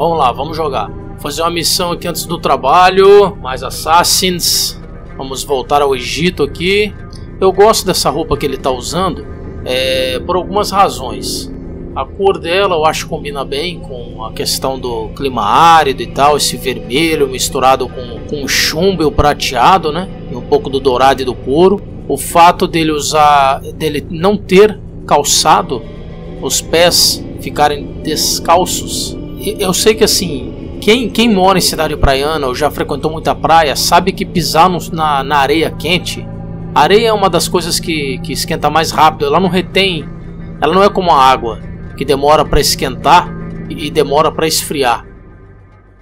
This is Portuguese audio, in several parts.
vamos lá, vamos jogar. Fazer uma missão aqui antes do trabalho. Mais Assassins. Vamos voltar ao Egito aqui. Eu gosto dessa roupa que ele está usando é, por algumas razões. A cor dela eu acho que combina bem com a questão do clima árido e tal, esse vermelho misturado com, com chumbo e o prateado, né? E um pouco do dourado e do couro. O fato dele usar, dele não ter calçado, os pés ficarem descalços. Eu sei que assim, quem, quem mora em cidade praiana ou já frequentou muita praia sabe que pisar no, na, na areia quente. Areia é uma das coisas que, que esquenta mais rápido, ela não retém, ela não é como a água que demora para esquentar e demora para esfriar.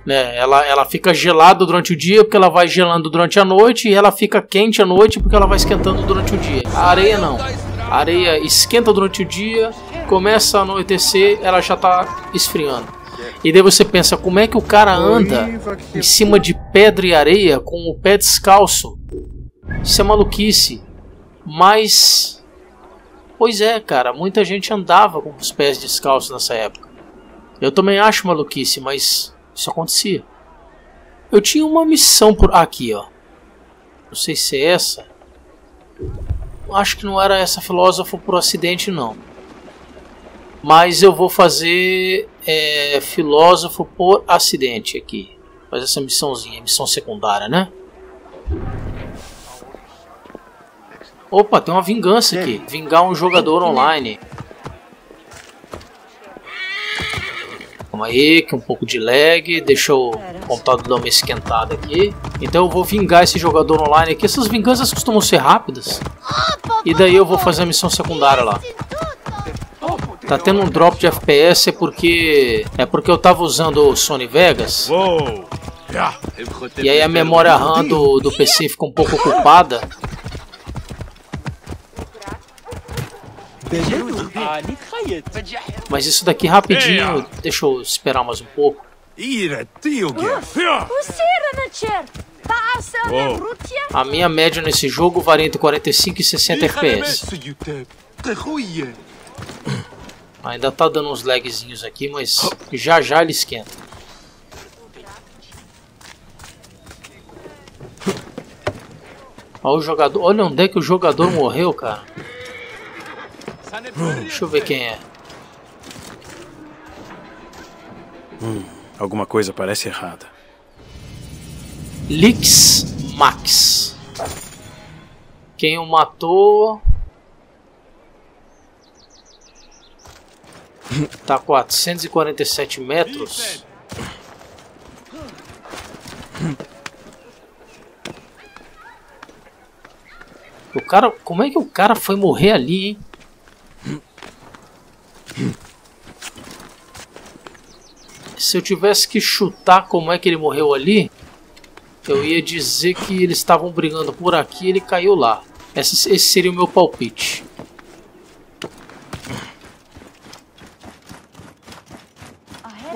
Né? Ela, ela fica gelada durante o dia porque ela vai gelando durante a noite e ela fica quente à noite porque ela vai esquentando durante o dia. A areia não. A areia esquenta durante o dia, começa a anoitecer, ela já está esfriando. E daí você pensa, como é que o cara anda em cima de pedra e areia com o pé descalço? Isso é maluquice. Mas Pois é, cara, muita gente andava com os pés descalços nessa época. Eu também acho maluquice, mas isso acontecia. Eu tinha uma missão por aqui, ó. Não sei se é essa. Acho que não era essa filósofo por acidente, não. Mas eu vou fazer é, filósofo por acidente aqui. Faz essa missãozinha, missão secundária, né? Opa, tem uma vingança aqui. Vingar um jogador online. Calma aí, que um pouco de lag. Deixa o computador dar uma esquentada aqui. Então eu vou vingar esse jogador online aqui. Essas vinganças costumam ser rápidas. E daí eu vou fazer a missão secundária lá. Tá tendo um drop de FPS é porque é porque eu tava usando o Sony Vegas. E aí a memória RAM do, do PC fica um pouco ocupada. Mas isso daqui rapidinho, deixa eu esperar mais um pouco. A minha média nesse jogo varia entre 45 e 60 FPS. Ainda tá dando uns lagzinhos aqui, mas já já ele esquenta. Olha o jogador, olha onde é que o jogador morreu, cara. Deixa eu ver quem é. Hum, alguma coisa parece errada. Lix Max. Quem o matou. Tá a 447 metros. O cara, como é que o cara foi morrer ali, hein? Se eu tivesse que chutar como é que ele morreu ali, eu ia dizer que eles estavam brigando por aqui e ele caiu lá. Esse, esse seria o meu palpite.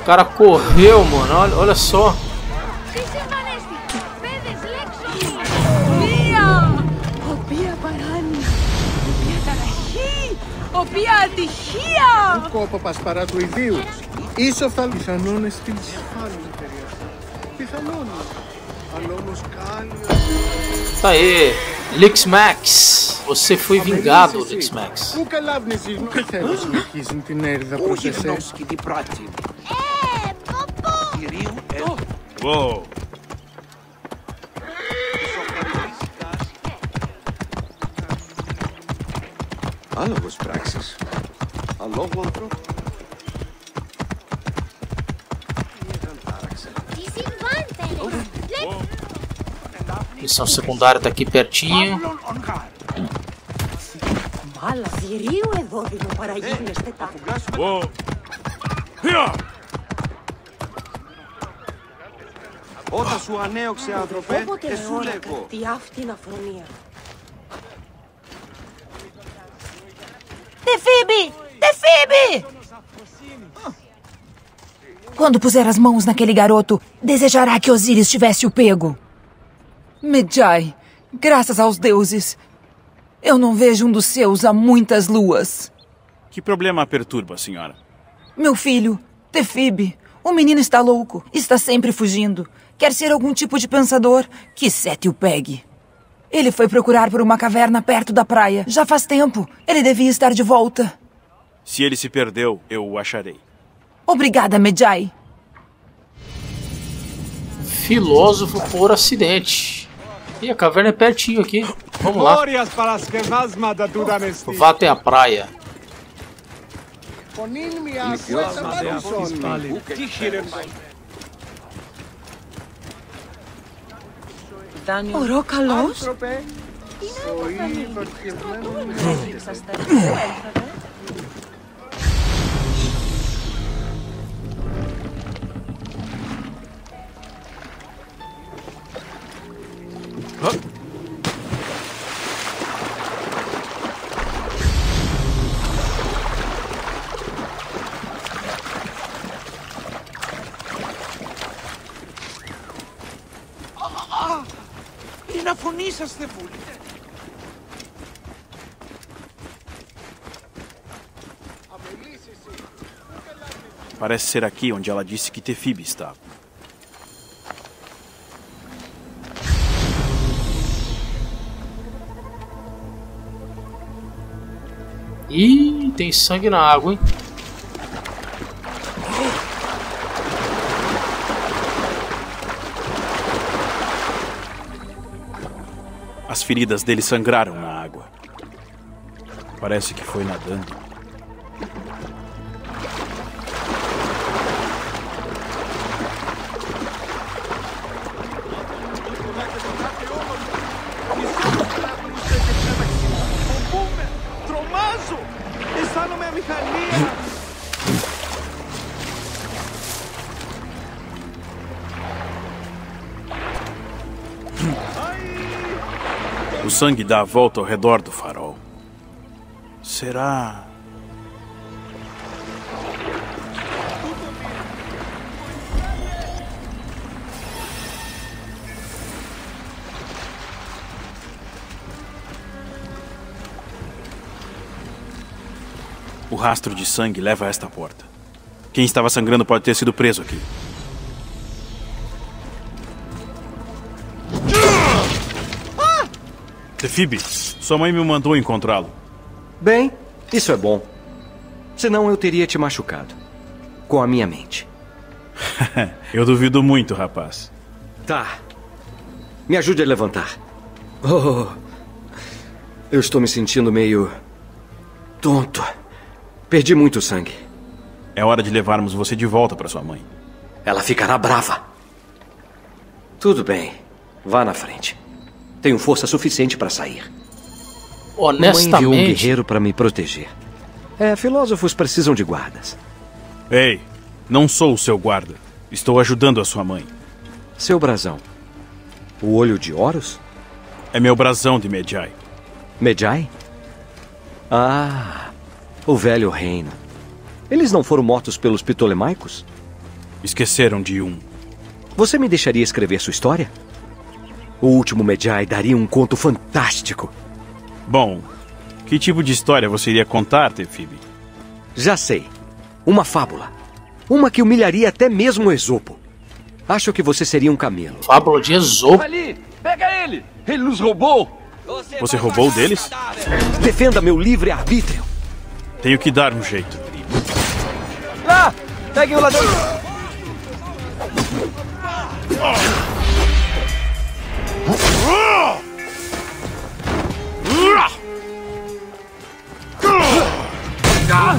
O cara correu, mano. Olha, olha só. Οποία ατυχία! Ο κόπαπας παρά του ιδίου. Ίσοφθαλ πιθανόν στην ψηφάλου Πιθανόν. Αλλά όμως κάλλιο... Aê, Lix Max. Você foi vingado, Lix Max. Πού καλάβνεις εσείς, δεν θέλω συνεχίζουν την έρηδα προς εσέ. Ε, ποπό! Uou! Άλογος πράξης. Αλόγου ανθρώπου. Missão secundária tá aqui pertinho. Αλλά θηρίου εδώ παραγίνεστε τα. Whoa. Here. Όταν σου ανέωξε, άνθρωπε, Όποτε και με σου όλα λέγω. κάτι αυτήν αφρονία. Tefibe! Tefibe! Quando puser as mãos naquele garoto, desejará que Osíris tivesse o pego. Medjai, graças aos deuses. Eu não vejo um dos seus há muitas luas. Que problema a perturba, senhora? Meu filho, Tefibe, o menino está louco, está sempre fugindo. Quer ser algum tipo de pensador. Que Sete o pegue. Ele foi procurar por uma caverna perto da praia. Já faz tempo. Ele devia estar de volta. Se ele se perdeu, eu o acharei. Obrigada, Medjai. Filósofo por acidente. E a caverna é pertinho aqui. Vamos lá. Glórias para as quevasmas του Δανεστή. Vá até a praia. Φωνήν μια κουέτα πάντησον. Τι χειρεύω. Δάνειο. Ορό καλός. Άνθρωπε, ζωή βαρκευμένο Είναι να φωνήσαστε πολύ. Parece ser aqui onde ela disse que Tefibe estava. Ih, tem sangue na água, hein? As feridas dele sangraram na água. Parece que foi nadando. Hmm. O sangue dá a volta ao redor do farol. Será. O rastro de sangue leva a esta porta. Quem estava sangrando pode ter sido preso aqui. Tefibe, sua mãe me mandou encontrá-lo. Bem, isso é bom. Senão eu teria te machucado. Com a minha mente. Eu duvido muito, rapaz. Tá. Me ajude a levantar. Oh. Eu estou me sentindo meio. tonto. Perdi muito sangue. É hora de levarmos você de volta para sua mãe. Ela ficará brava. Tudo bem. Vá na frente. Tenho força suficiente para sair. Mamãe enviou um Honestamente, guerreiro para me proteger. É, filósofos precisam de guardas. Ei, não sou o seu guarda. Estou ajudando a sua mãe. Seu brasão. O olho de Horus? É meu brasão de Medjai. Medjai? Ah, o velho reino. Eles não foram mortos pelos Ptolemaicos? Esqueceram de um. Você me deixaria escrever sua história? O último Medjai daria um conto fantástico. Bom, que tipo de história você iria contar, Tefibe? Já sei. Uma fábula. Uma que humilharia até mesmo Esopo. Acho que você seria um camelo. fábula de Esopo. Ali, pega ele. Ele nos roubou. Você roubou deles? Defenda meu livre arbítrio. Tenho que dar um jeito. Lá, peguem o ladrão.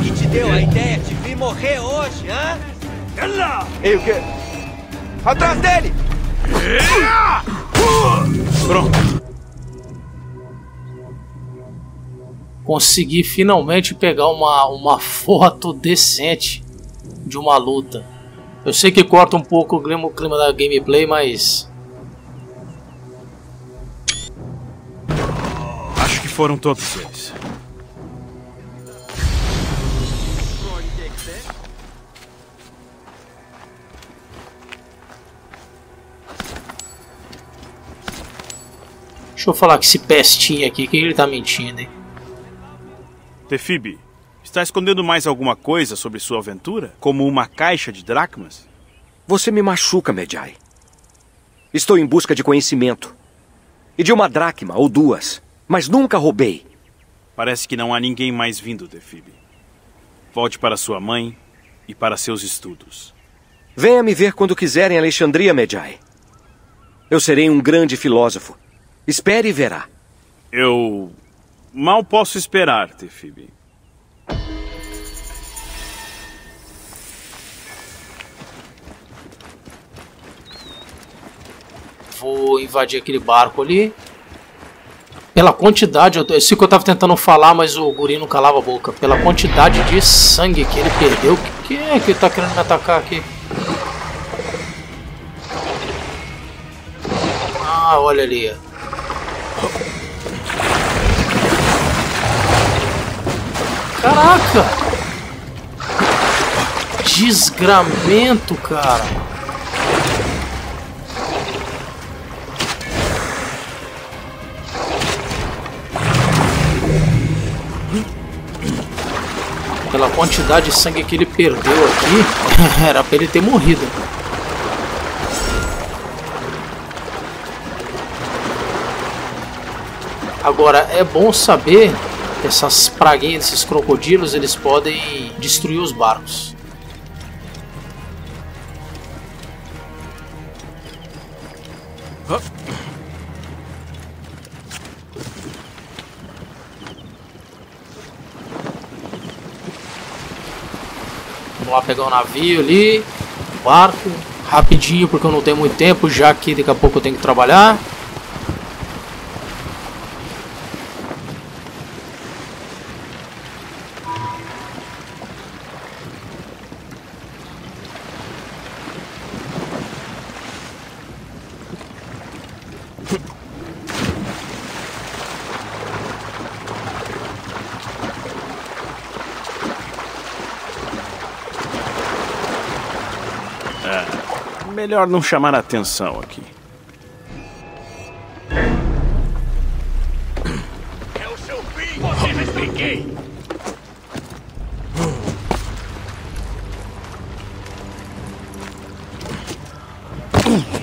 Quem te deu a ideia de vir morrer hoje, hã? Ei, o quê? Atrás dele! Pronto. consegui finalmente pegar uma, uma foto decente de uma luta. Eu sei que corta um pouco o clima, o clima da gameplay, mas foram todos eles. deixa eu falar com esse pestinho aqui, que ele tá mentindo, hein? Tefibe, está escondendo mais alguma coisa sobre sua aventura? Como uma caixa de dracmas? Você me machuca, Medjai. Estou em busca de conhecimento. E de uma dracma ou duas. Mas nunca roubei. Parece que não há ninguém mais vindo, Tefibe. Volte para sua mãe e para seus estudos. Venha me ver quando quiser em Alexandria, Medjai. Eu serei um grande filósofo. Espere e verá. Eu mal posso esperar, Tefibe. Vou invadir aquele barco ali. Pela quantidade, eu, esse que eu tava tentando falar, mas o guri não calava a boca. Pela quantidade de sangue que ele perdeu. Quem é que tá querendo me atacar aqui? Ah, olha ali. Caraca! Desgramento, cara. Pela quantidade de sangue que ele perdeu aqui, era pra ele ter morrido. Agora, é bom saber que essas praguinhas, esses crocodilos, eles podem destruir os barcos. Lá pegar o navio ali, barco, rapidinho porque eu não tenho muito tempo, já que daqui a pouco eu tenho que trabalhar. Melhor não chamar a atenção aqui. É o seu fim! Você já expliquei!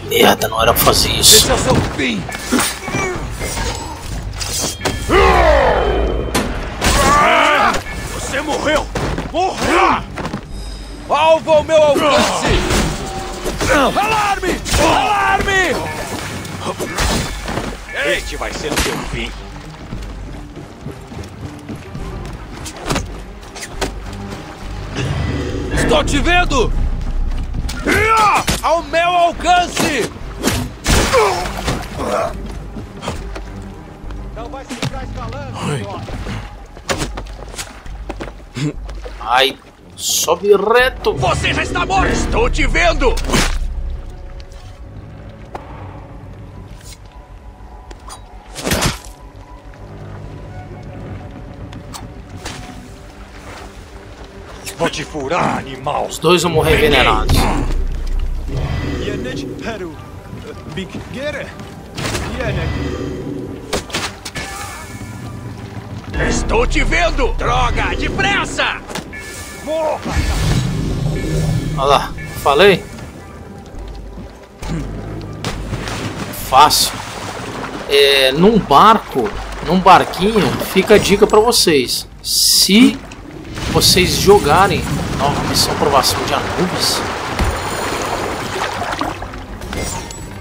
Merda, não era pra fazer isso. Esse é o seu fim! Você morreu! Morreu! Alvo ao meu alcance! Alarme! Alarme! Este vai ser o seu fim! Estou te vendo! Ao meu alcance! Não vai se ficar escalando, Ai, sobe reto. Você já está morto! Estou te vendo! Te furar, animal! Os dois vão morrer envenenados. Estou te vendo! Droga, depressa! Morra! Olha lá, falei? Fácil. É, num barco, num barquinho, fica a dica pra vocês. Se vocês jogarem nova missão provação de Anubis,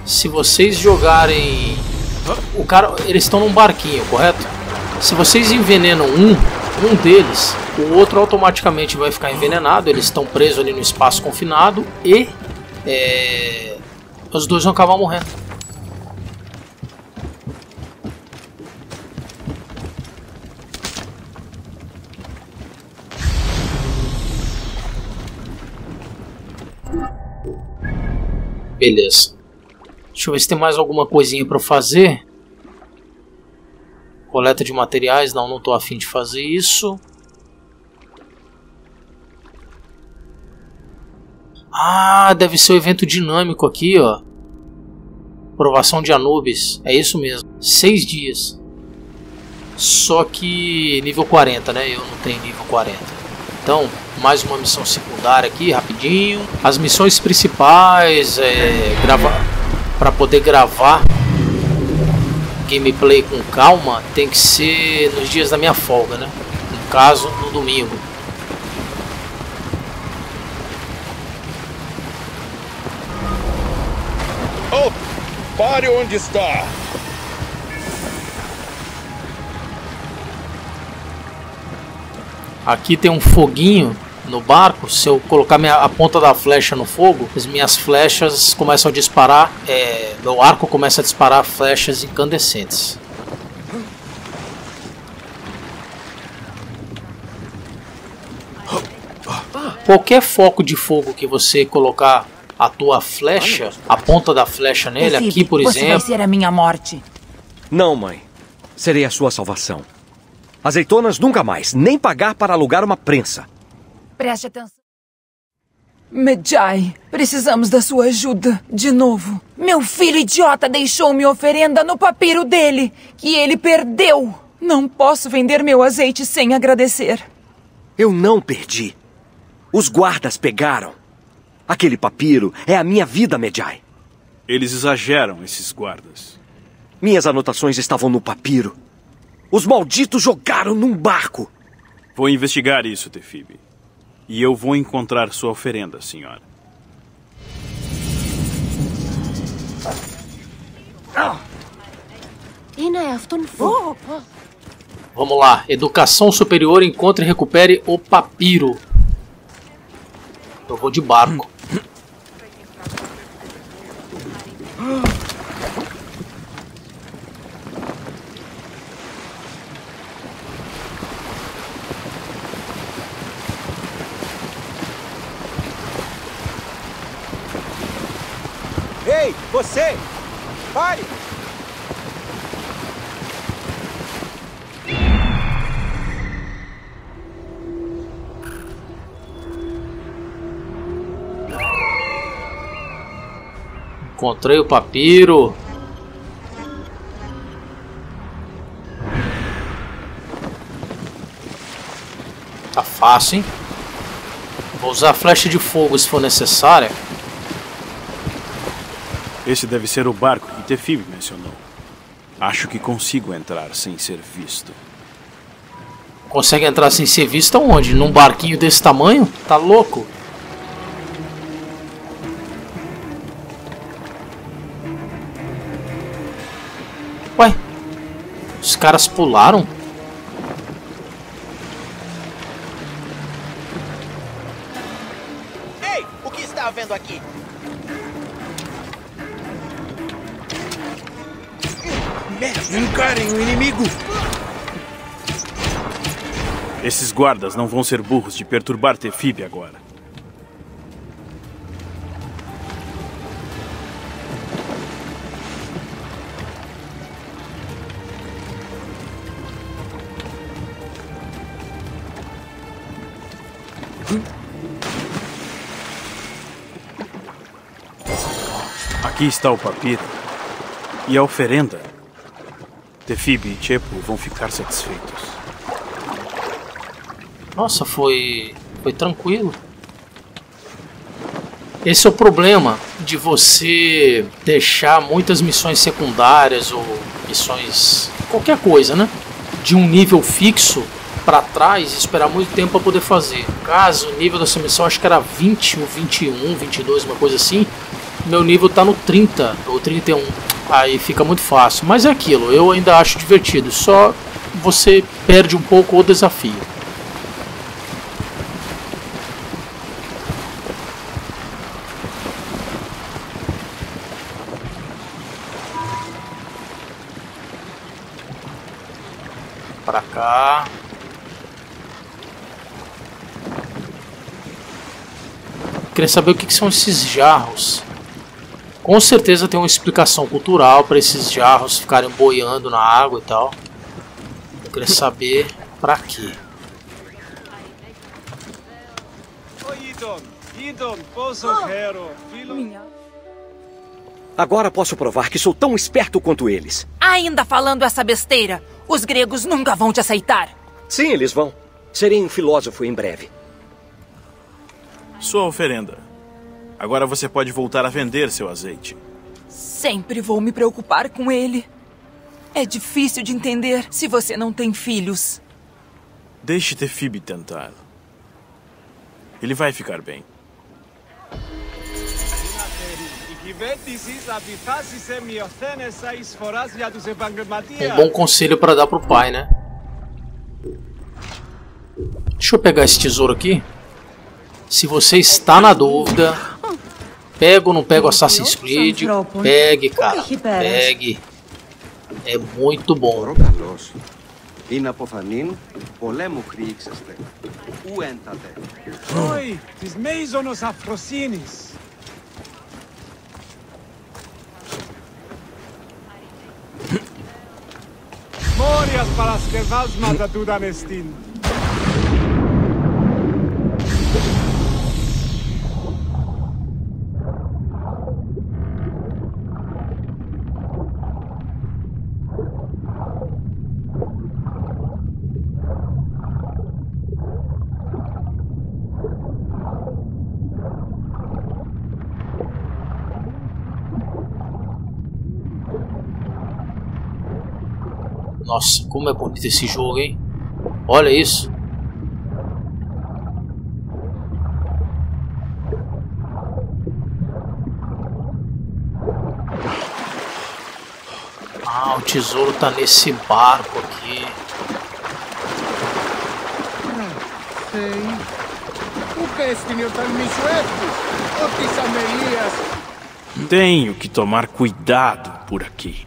se vocês jogarem o cara, eles estão num barquinho, correto? Se vocês envenenam um, um deles, o outro automaticamente vai ficar envenenado. Eles estão presos ali no espaço confinado e é, os dois vão acabar morrendo. Beleza. Deixa eu ver se tem mais alguma coisinha eu fazer. Coleta de materiais, não, não tô afim de fazer isso. Ah, deve ser o evento dinâmico aqui, ó. Provação de Anubis. É isso mesmo. Seis dias. Só que nível 40, né? Eu não tenho nível 40. Então, mais uma missão secundária aqui, rapidinho. As missões principais, é, gravar, para poder gravar gameplay com calma, tem que ser nos dias da minha folga, né? No caso, no domingo. Oh, pare onde está! Aqui tem um foguinho no barco. Se eu colocar minha, a ponta da flecha no fogo, as minhas flechas começam a disparar. É, meu arco começa a disparar flechas incandescentes. Qualquer foco de fogo que você colocar a tua flecha, a ponta da flecha nele, aqui por você vai exemplo. ser a minha morte. Não, mãe. Serei a sua salvação. Azeitonas nunca mais, nem pagar para alugar uma prensa. Preste atenção. Medjai, precisamos da sua ajuda. De novo. Meu filho idiota deixou minha oferenda no papiro dele, que ele perdeu. Não posso vender meu azeite sem agradecer. Eu não perdi. Os guardas pegaram. Aquele papiro é a minha vida, Medjai. Eles exageram, esses guardas. Minhas anotações estavam no papiro. Os malditos jogaram num barco. Vou investigar isso, Tefibe. E eu vou encontrar sua oferenda, senhora. Oh! Vamos lá. Educação superior, encontre e recupere o papiro. Eu vou de barco. Você! Pare! Encontrei o papiro. Tá fácil, hein? Vou usar flecha de fogo se for necessária. Esse deve ser o barco que Tefibe mencionou. Acho que consigo entrar sem ser visto. Consegue entrar sem ser visto aonde? Num barquinho desse tamanho? Tá louco? Ué? Os caras pularam? O inimigo! Esses guardas não vão ser burros de perturbar Tefibe agora. Aqui está o papiro. E a oferenda. Tefibe e Chepo vão ficar satisfeitos. Nossa, foi. Foi tranquilo. Esse é o problema de você deixar muitas missões secundárias ou missões. qualquer coisa, né? De um nível fixo para trás e esperar muito tempo para poder fazer. Caso o nível dessa missão acho que era 20 ou 21, 22, uma coisa assim. Meu nível tá no 30 ou 31. Aí fica muito fácil. Mas é aquilo, eu ainda acho divertido. Só você perde um pouco o desafio. Pra cá. Queria saber o que, que são esses jarros. Com certeza tem uma explicação cultural para esses jarros ficarem boiando na água e tal. Eu queria saber pra quê. Agora posso provar que sou tão esperto quanto eles. Ainda falando essa besteira. Os gregos nunca vão te aceitar. Sim, eles vão. Serei um filósofo em breve. Sua oferenda. Agora você pode voltar a vender seu azeite. Sempre vou me preocupar com ele. É difícil de entender se você não tem filhos. Deixe Tefib tentar. Ele vai ficar bem. Um bom conselho para dar pro pai, né? Deixa eu pegar esse tesouro aqui. Se você está na dúvida, pega ou não pega o Assassin's Creed, pegue, cara. Pegue. É muito bom. Είναι από φανήν, πολέμου χρήξεστε. Ου έντατε. Όχι, της μέιζονος αφροσύνης. Μόριας παρασκευάσματα τούταν εστίν. Nossa, como é bonito esse jogo, hein? Olha isso. Ah, o tesouro tá nesse barco aqui. Tenho que tomar cuidado por aqui.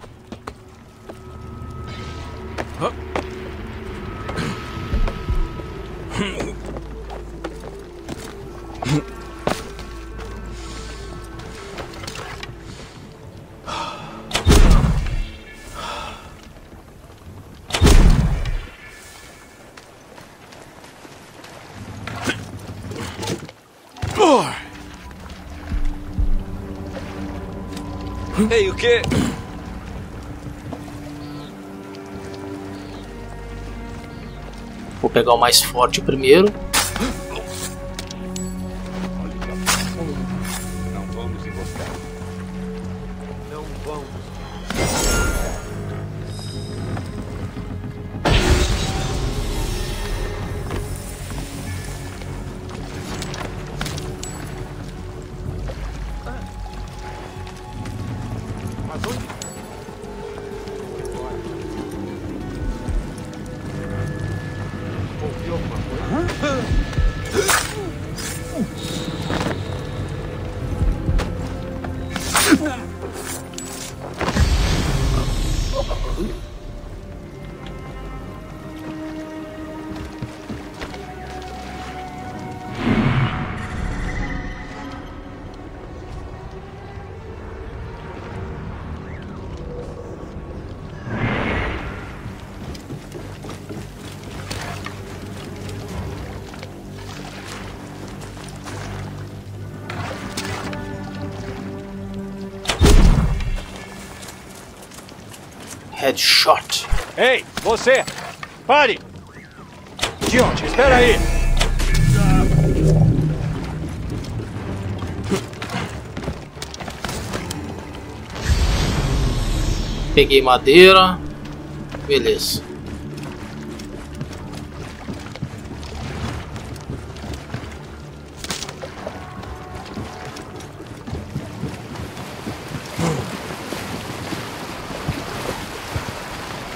Mais forte primeiro. Headshot. Ei, você! Pare! Dionte, espera aí! Peguei madeira. Beleza.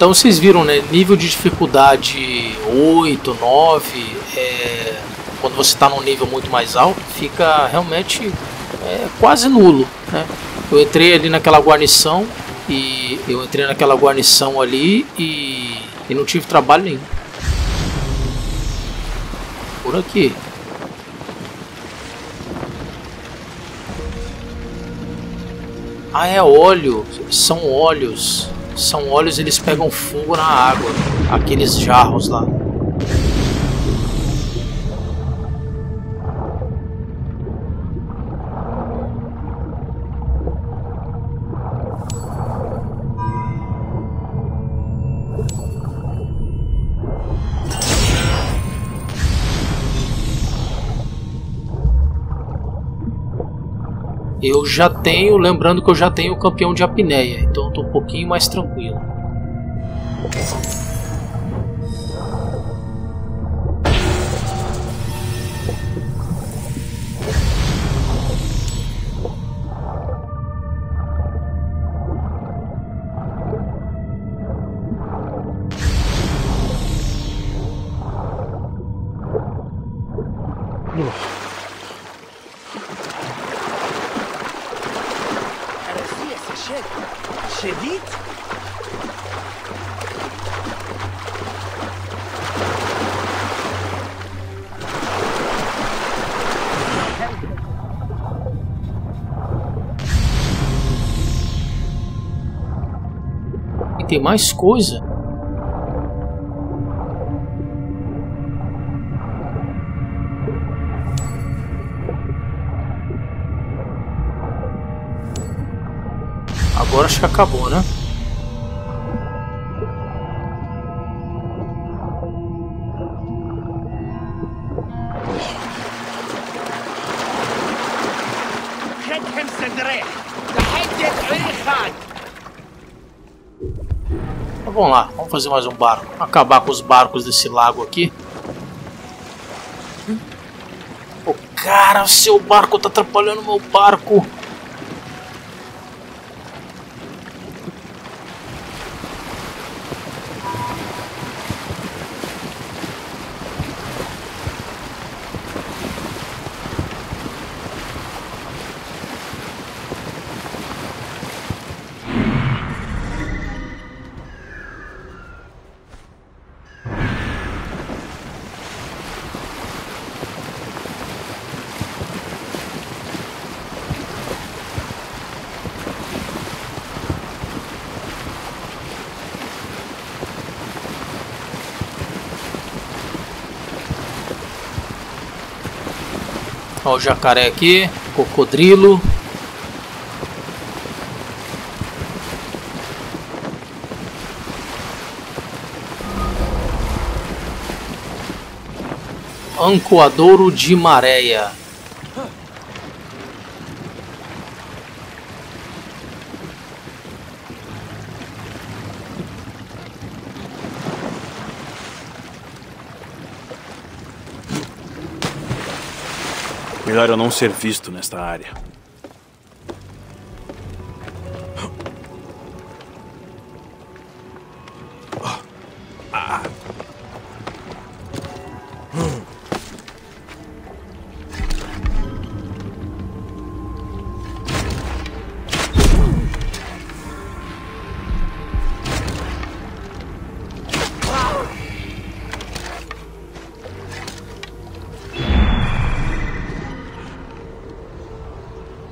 Então vocês viram, né? Nível de dificuldade 8, 9, é, quando você está num nível muito mais alto, fica realmente é, quase nulo. Né? Eu entrei ali naquela guarnição e eu entrei naquela guarnição ali e, e não tive trabalho nenhum. Por aqui. Ah, é óleo. São óleos. São óleos, eles pegam fogo na água. Aqueles jarros lá. Eu já tenho, lembrando que eu já tenho o campeão de apneia, então tô um pouquinho mais tranquilo. Tem mais coisa. acho que acabou, né? Então vamos lá, vamos fazer mais um barco. Acabar com os barcos desse lago aqui. O oh, cara, o seu barco tá atrapalhando meu barco. O jacaré aqui, cocodrilo. Ancoadouro de Maréia. Melhor eu não ser visto nesta área.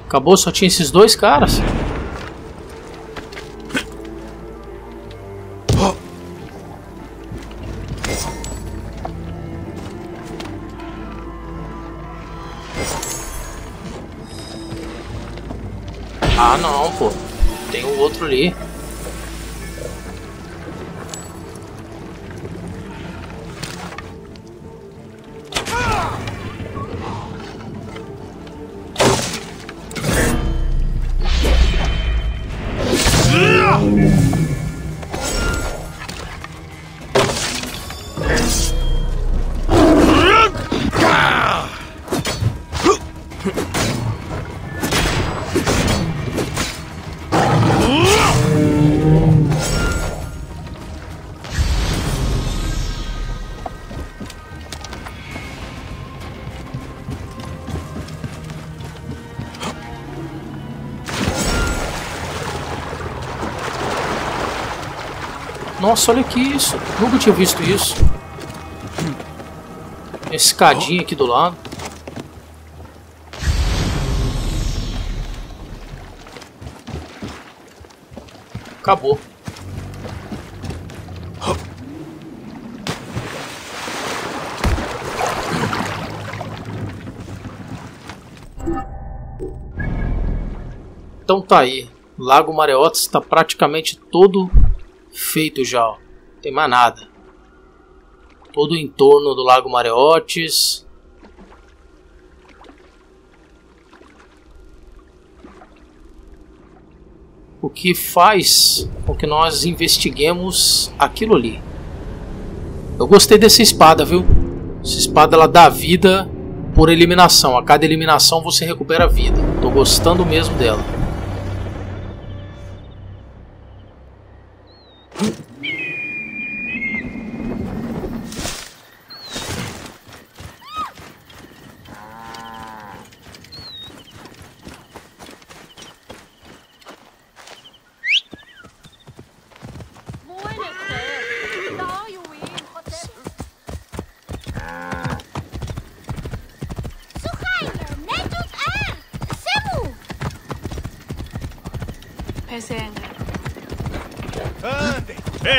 Acabou, só tinha esses dois caras. Ah não, pô. Tem o outro ali. Nossa, olha que isso. Nunca tinha visto isso. Escadinha aqui do lado. Acabou. Então tá aí. Lago Mareotes está praticamente todo feito já. Tem mais nada. Todo o entorno do Lago Mareotes. O que faz com que nós investiguemos aquilo ali. Eu gostei dessa espada, viu? Essa espada ela dá vida por eliminação. A cada eliminação você recupera vida. Tô gostando mesmo dela. Hmm.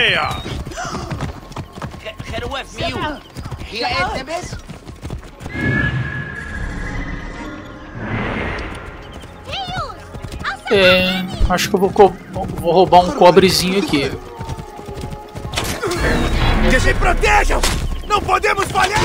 here! Get, get away from! É, acho que eu vou, vou roubar um cobrezinho aqui. Que se protejam! Não podemos falhar!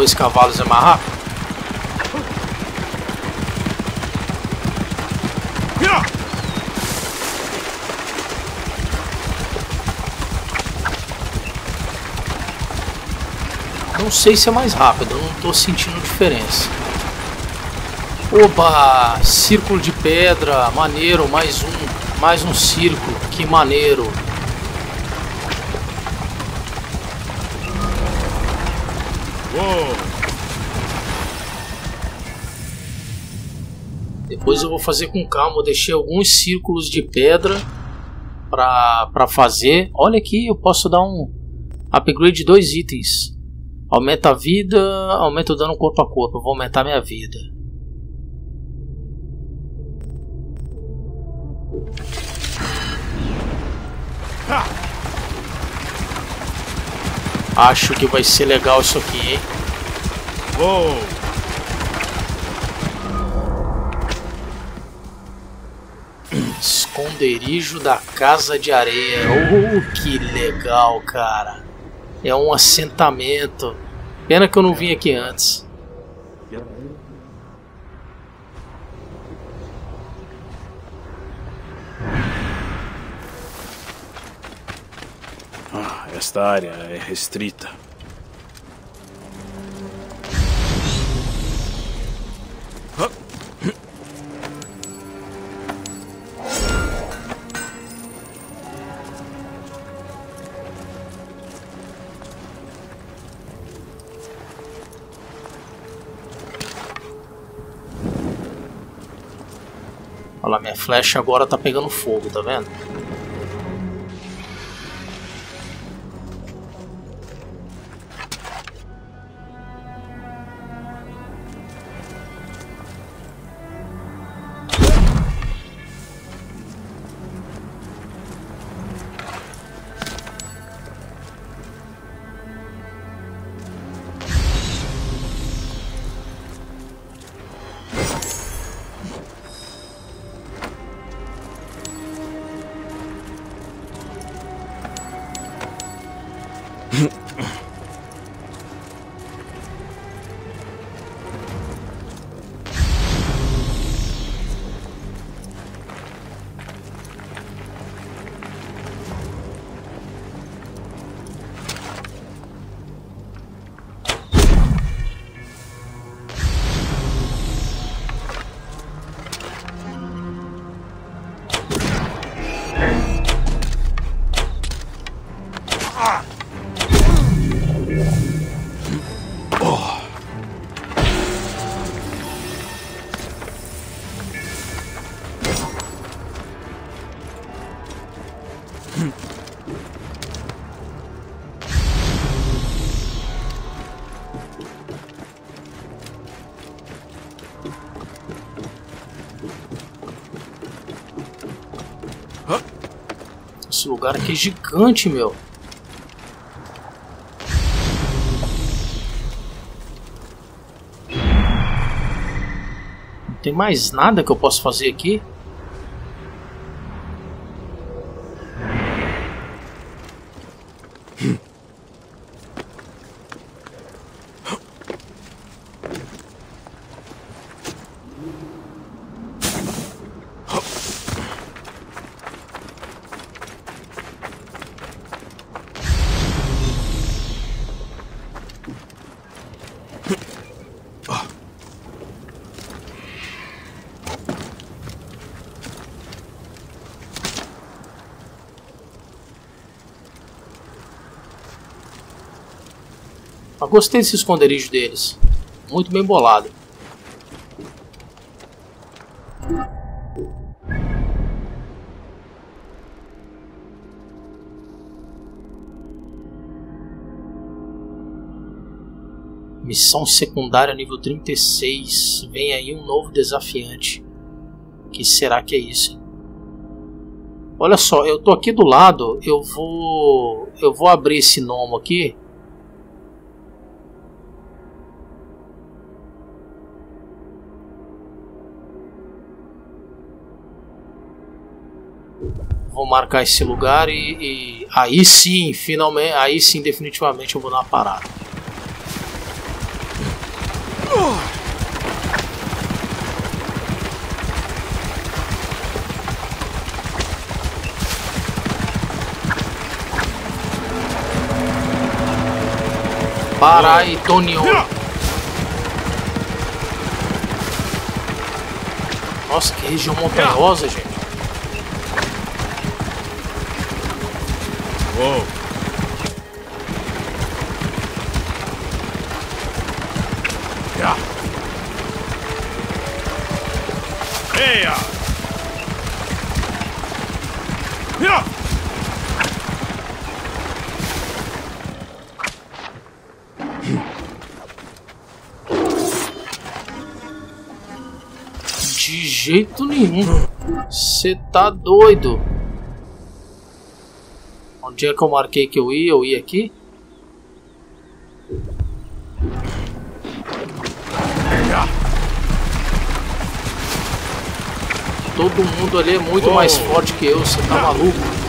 Dois cavalos é mais rápido. Não sei se é mais rápido, eu não estou sentindo diferença. Oba! Círculo de pedra, maneiro, mais um, mais um círculo, que maneiro. Depois eu vou fazer com calma, eu deixei alguns círculos de pedra pra fazer. Olha aqui, eu posso dar um upgrade de dois itens. Aumenta a vida, aumenta o dano corpo a corpo. Eu vou aumentar minha vida. Acho que vai ser legal isso aqui, hein? Esconderijo da Casa de Areia. Oh, que legal, cara. É um assentamento. Pena que eu não vim aqui antes. Ah, esta área é restrita. Olha minha flecha agora tá pegando fogo, tá vendo? Esse lugar aqui é gigante, meu. Não tem mais nada que eu possa fazer aqui? Gostei desse esconderijo deles. Muito bem bolado. Missão secundária nível 36. Vem aí um novo desafiante. que será que é isso? Olha só, eu tô aqui do lado, eu vou eu vou abrir esse nome aqui marcar esse lugar e, e, aí sim, finalmente, aí sim, definitivamente eu vou uma parada. Para aí, Tonion. Nossa, que região montanhosa, gente. Whoa. Yeah. Yeah. De jeito nenhum. Você tá doido. Onde é que eu marquei que eu ia? Eu ia aqui? Todo mundo ali é muito mais forte que eu, você tá maluco?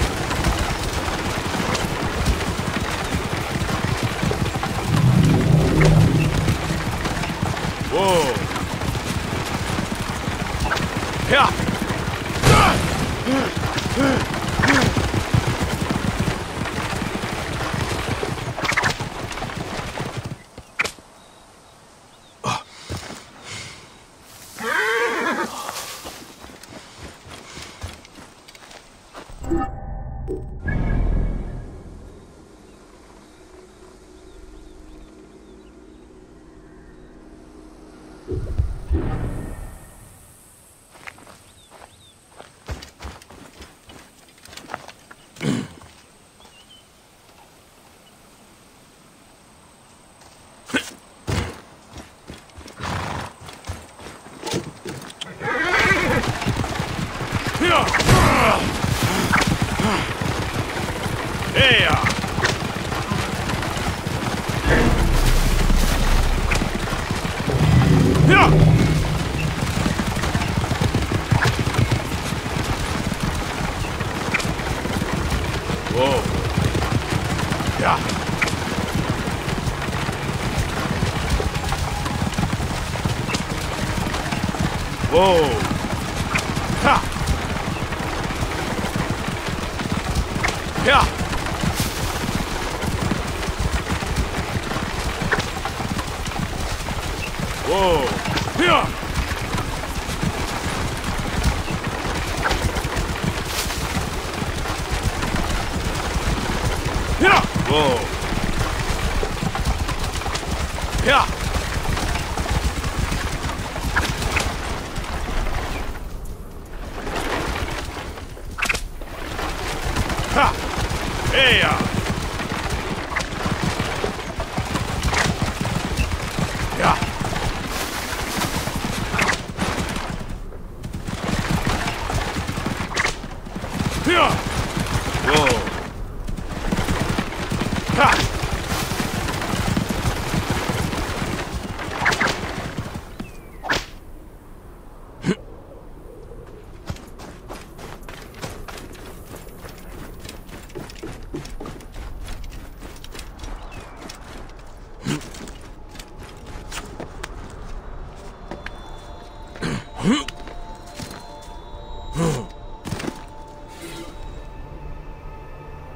Yeah. Uh,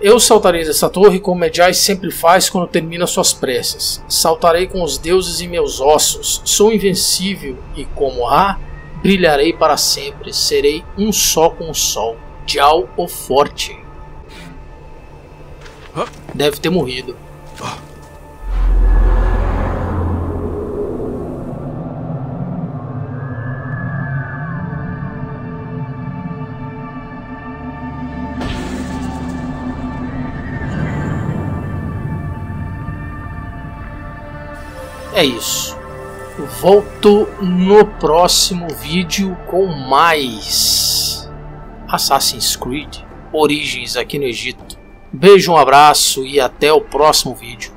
Eu saltarei dessa torre como Medjay sempre faz quando termina suas preces. Saltarei com os deuses em meus ossos. Sou invencível e, como Ra, brilharei para sempre. Serei um só com o sol. Dial o Forte. Deve ter morrido. É isso. Volto no próximo vídeo com mais Assassin's Creed Origens aqui no Egito. Beijo, um abraço e até o próximo vídeo.